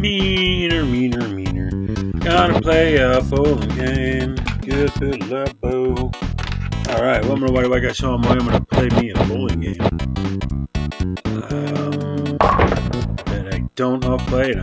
Meaner, meaner, meaner. Gotta play a bowling game. Good for Labo. Alright, well, I'm gonna, I got show them? I'm gonna play me a bowling game. Um, that I don't know play it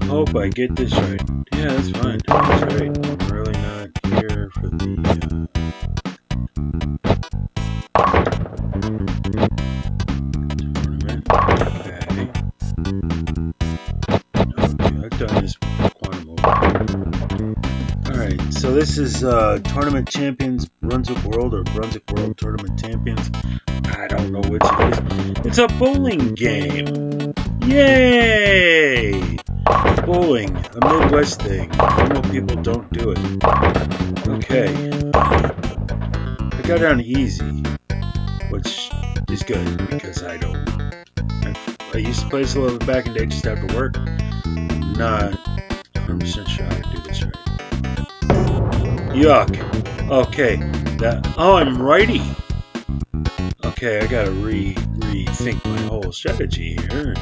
I hope I get this right. Yeah, that's fine. That's right. I'm really not here for the. Uh, this is uh, Tournament Champions Brunswick World or Brunswick World Tournament Champions. I don't know which it is. It's a bowling game. Yay! Bowling, a Midwest thing. Normal people don't do it. Okay. I got on easy, which is good because I don't. I, I used to play this a little bit back in the day just after work. I'm not 100% sure to do this right. Yuck. Okay. That. Oh, I'm righty. Okay, I gotta re rethink my whole strategy here.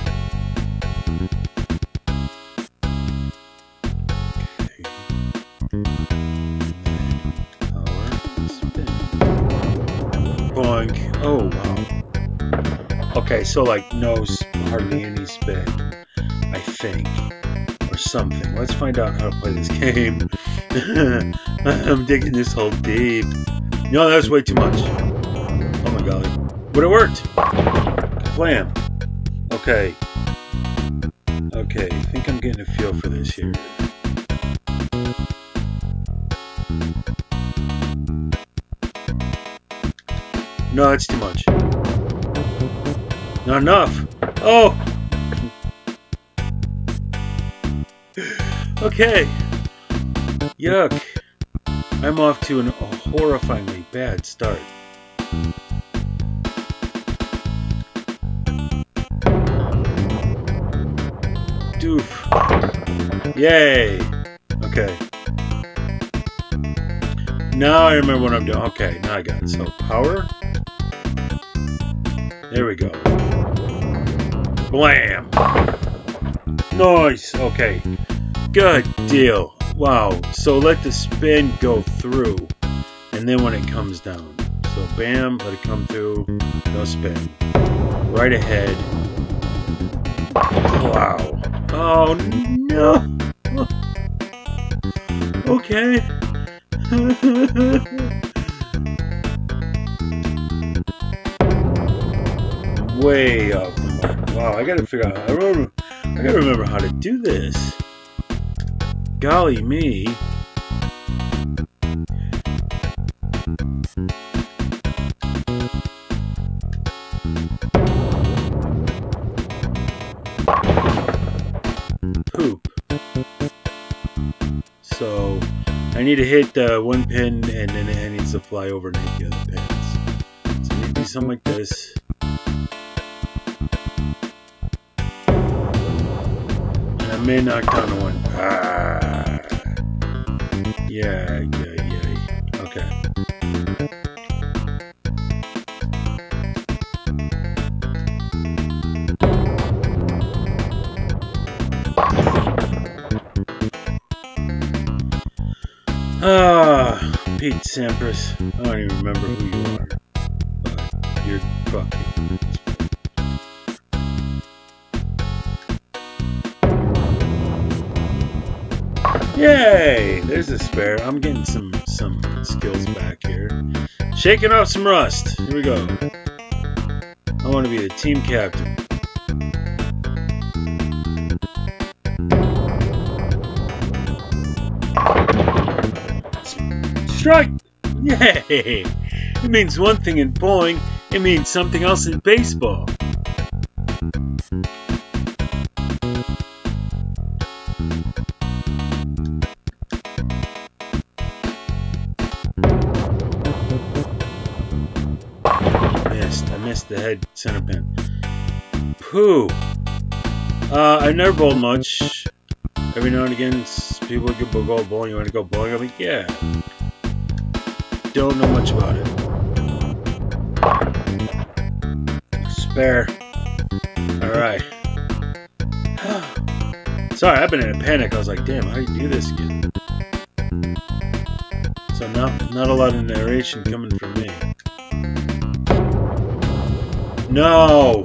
Oh, wow. Okay, so like no, hardly any spin, I think. Or something. Let's find out how to play this game. I'm digging this hole deep. No, that's way too much. Oh my god. But it worked! Flam. Okay. Okay, I think I'm getting a feel for this here. No, that's too much. Not enough. Oh! Okay. Yuck. I'm off to an, a horrifyingly bad start. Doof. Yay! Okay. Now I remember what I'm doing. Okay, now I got it. So, power. There we go. Blam! Nice! Okay. Good deal. Wow. So let the spin go through. And then when it comes down. So bam, let it come through. No spin. Right ahead. Wow. Oh no! Okay. Way up. Wow, I gotta figure out. I, remember, I gotta remember how to do this. Golly me. Poop. So, I need to hit the one pin and then it needs to fly over and hit the other pins. So to something like this. And I may knock down one. Ah. Pete Sampras. I don't even remember who you are. But you're fucking. Yay! There's a spare. I'm getting some some skills back here. Shaking off some rust. Here we go. I want to be the team captain. Strike! Yay! It means one thing in bowling, it means something else in baseball. Missed. I missed the head center pin. Pooh. Uh, I never bowled much. Every now and again, people go bowling. You want to go bowling? I'm like, yeah. Don't know much about it. Spare. Alright. Sorry, I've been in a panic. I was like, damn, how do you do this again? So not, not a lot of narration coming from me. No!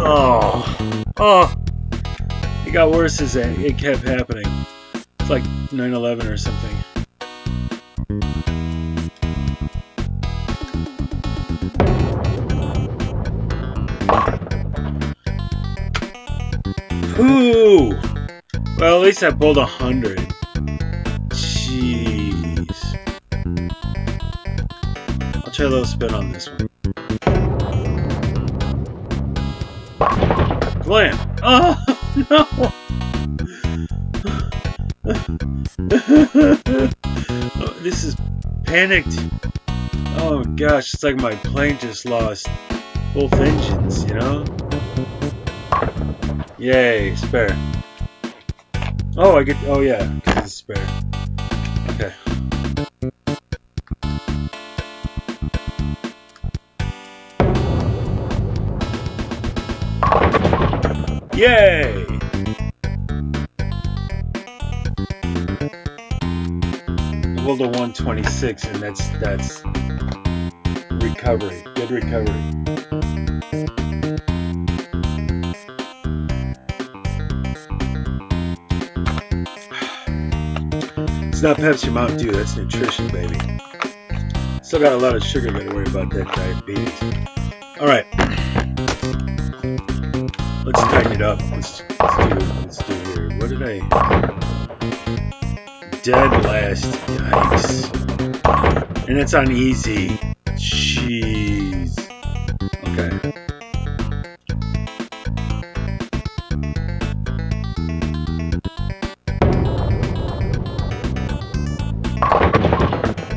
Oh! Oh! It got worse as it kept happening. It's like 9-11 or something. Well, at least I pulled a hundred. Jeez. I'll try a little spin on this one. Glam! Oh, no! oh, this is panicked. Oh gosh, it's like my plane just lost both engines, you know? Yay, spare. Oh, I get. Oh, yeah, get the spare. Okay. Yay! Level to 126, and that's that's recovery. Good recovery. It's not Pepsi Mountain Dew, that's nutrition, baby. Still got a lot of sugar, gotta worry about that diabetes. Alright. Let's tighten it up. Let's, let's do let's do here. What did I Dead last. Yikes. And it's on easy.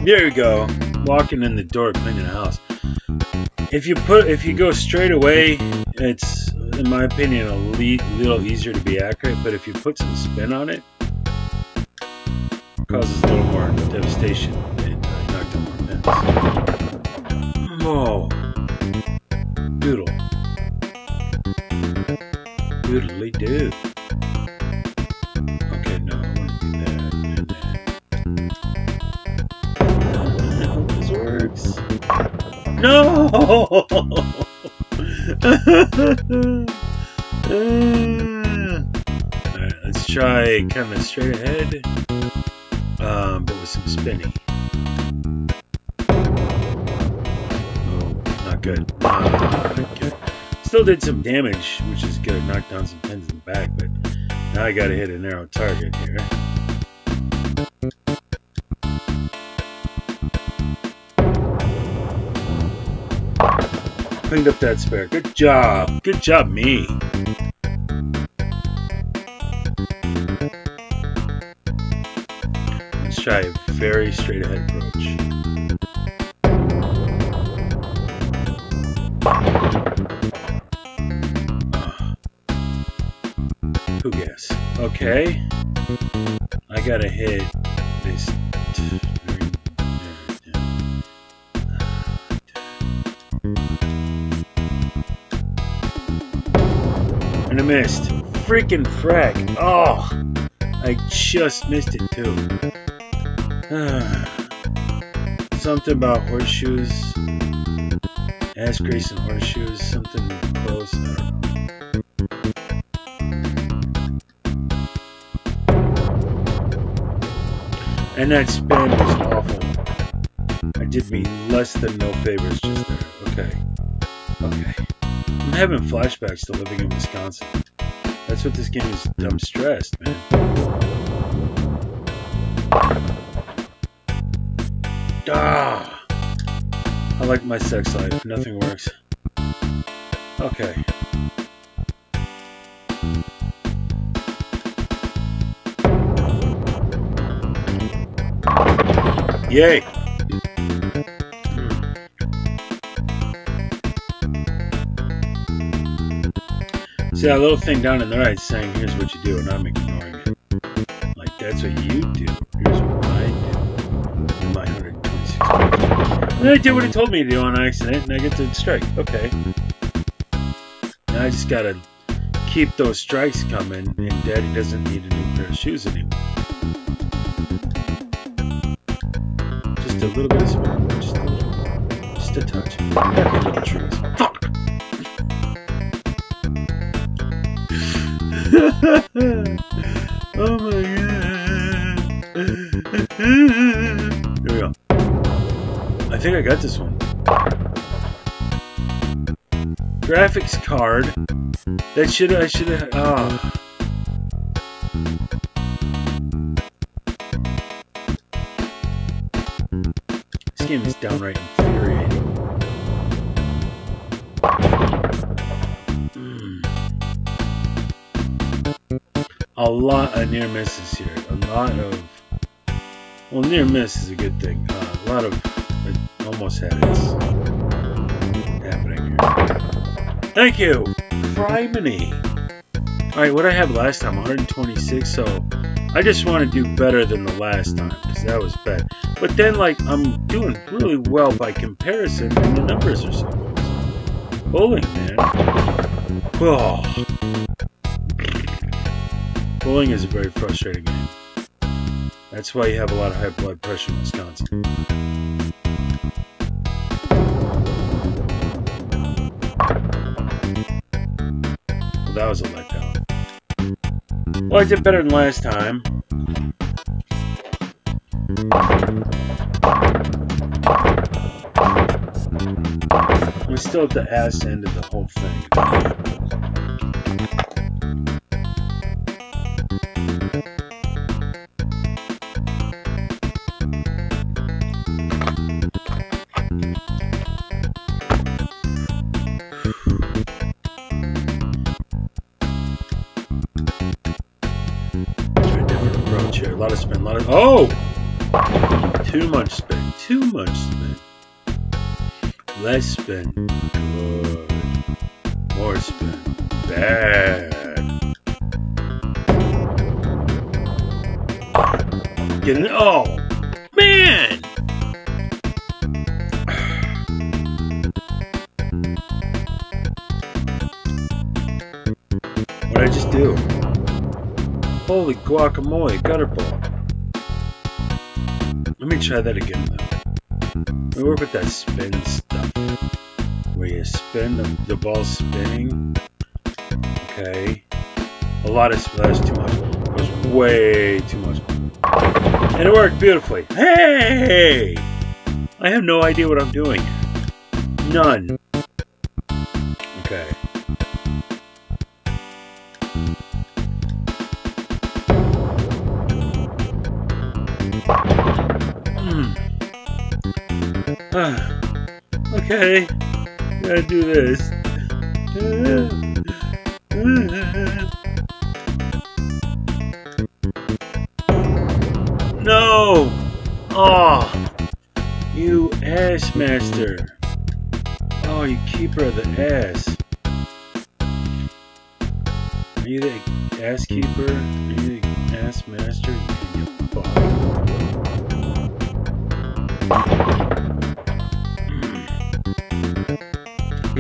There you go. Walking in the door, cleaning the house. If you put, if you go straight away, it's, in my opinion, a little easier to be accurate. But if you put some spin on it, it causes a little more devastation and uh, knock down more pins. Oh, doodle, doodly doo. No! Alright, let's try kind of straight ahead, um, but with some spinning. Oh, not good. Good. Still did some damage, which is good. Knocked down some pins in the back, but now I gotta hit a narrow target here. Cleaned up that spare. Good job. Good job, me. Let's try a very straight ahead approach. Who guess? Okay. I gotta hit this I missed. Freaking frack. Oh, I just missed it too. Something about horseshoes. Ass and horseshoes. Something close. And that spin was awful. I did me less than no favors just there. Okay. Okay. Having flashbacks to living in Wisconsin. That's what this game is. I'm stressed, man. Ah! I like my sex life. Nothing works. Okay. Yay! See that little thing down in the right saying, here's what you do, and I'm ignoring it. Like, that's what you do. Here's what I do. My 126 And I did what it told me to do on accident, and I get to strike. Okay. Now I just gotta keep those strikes coming, and Daddy doesn't need a new pair of shoes anymore. Just a little bit of spin, just a little, just a touch. Fuck! oh my god! Here we go. I think I got this one. Graphics card. That should I should have. Oh. This game is downright infuriating. Mm. A lot of near misses here. A lot of. Well, near miss is a good thing. Uh, a lot of. It almost had it happening here. Thank you! Criminy! Alright, what I have last time, 126, so I just want to do better than the last time, because that was bad. But then, like, I'm doing really well by comparison, and the numbers are so close. Bowling, man. Oh. Bowling is a very frustrating game. That's why you have a lot of high blood pressure in Wisconsin. Well, that was a letdown. Well, I did better than last time. We're still at the ass end of the whole thing. Lot of spin, a lot of. Oh! Too much spin, too much spin. Less spin. Good. More spin. Bad. Get it? Oh! Man! What did I just do? Holy guacamole, gutter ball. Let me try that again though. Let me work with that spin stuff. Where you spin, the, the ball's spinning. Okay. A lot of that was too much. It was way too much. And it worked beautifully. Hey! I have no idea what I'm doing. None. Okay. Gotta do this. No! Oh! You ass master! Oh, you keeper of the ass. Are you the ass keeper? Are you the ass master? You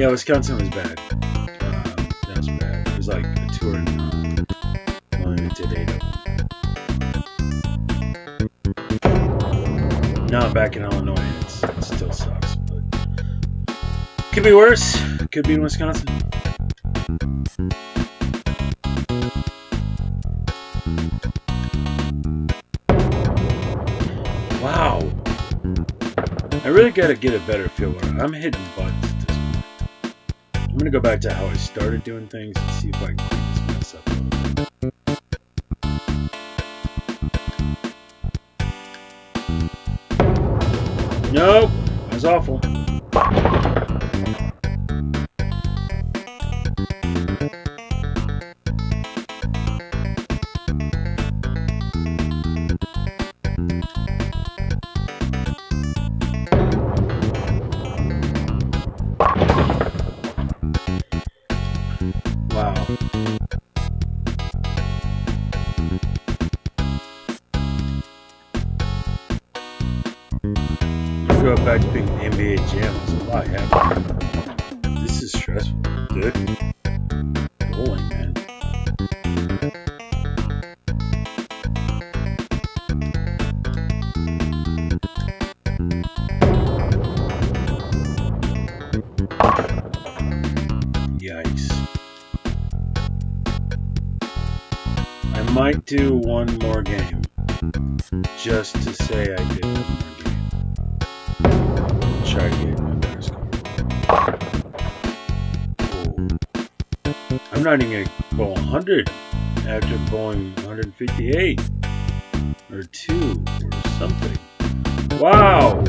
Yeah, Wisconsin was bad. Uh, that was bad. It was like a tour in uh, limited eight back in Illinois it still sucks. But could be worse. Could be in Wisconsin. Wow. I really gotta get a better feel I'm hitting buttons. I'm gonna go back to how I started doing things and see if I can might do one more game. Just to say I did one more game. Try to get my better score. I'm not even gonna go 100 after going 158 or 2 or something. Wow!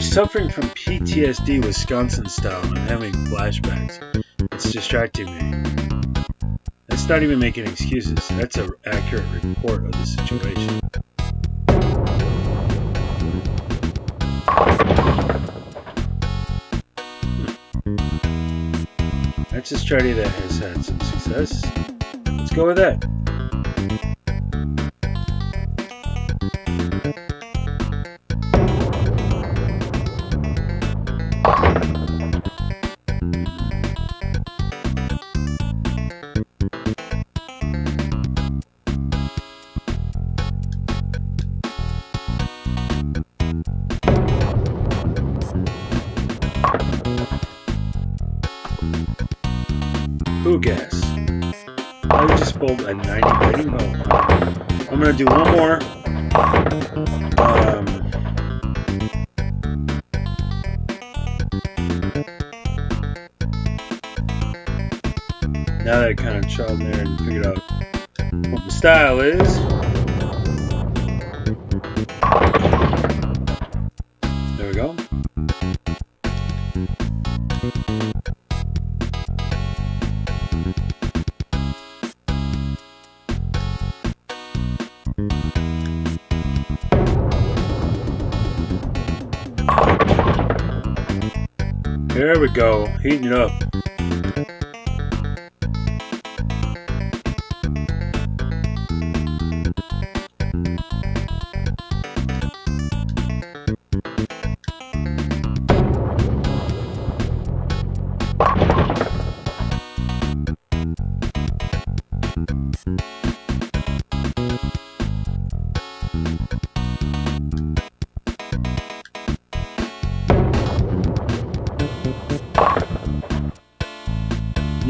Suffering from PTSD Wisconsin style and I'm having flashbacks. It's distracting me. That's not even making excuses. That's an accurate report of the situation. That's a strategy that has had some success. Let's go with that. Gas. I just pulled a 90 rating. Oh, I'm gonna do one more. Um, now that I kind of tried there and figured out what the style is. There we go, heating it up.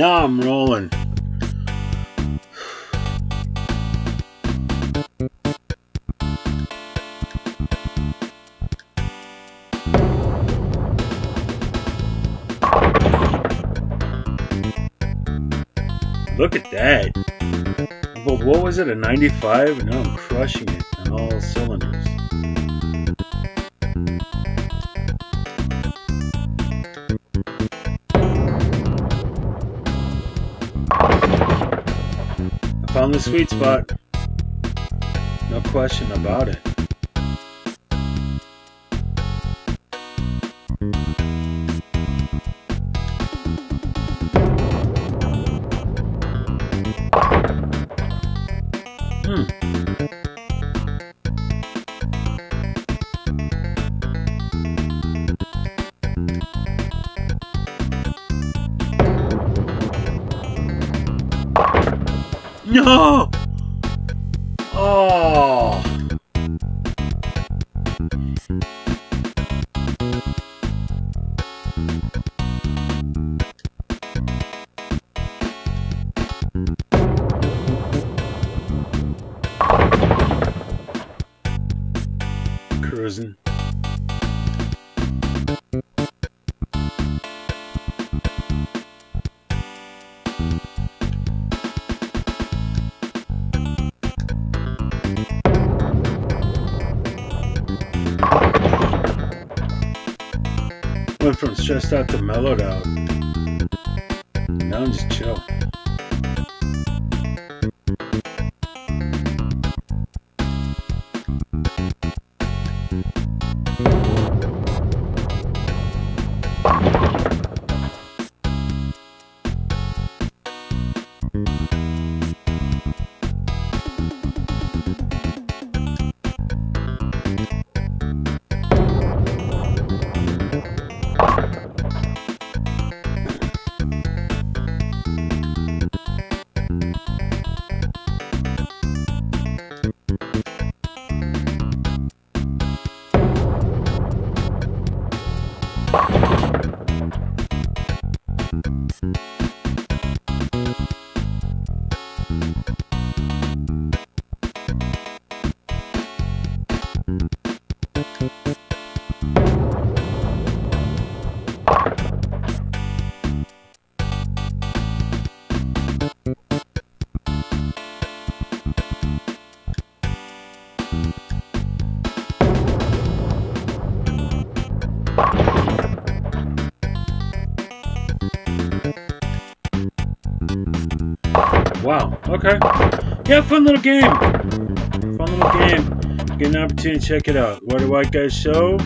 Now I'm rolling. Look at that. Well, what was it, a 95? Now I'm crushing it on all cylinders. Sweet spot. No question about it. Cruising. Went from stressed out to mellowed out. Now I'm just chill. Okay. Yeah, fun little game. Fun little game. Get an opportunity to check it out. Whitey the White Guys Show.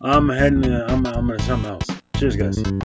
I'm heading. To, I'm. I'm gonna something else. Cheers, guys.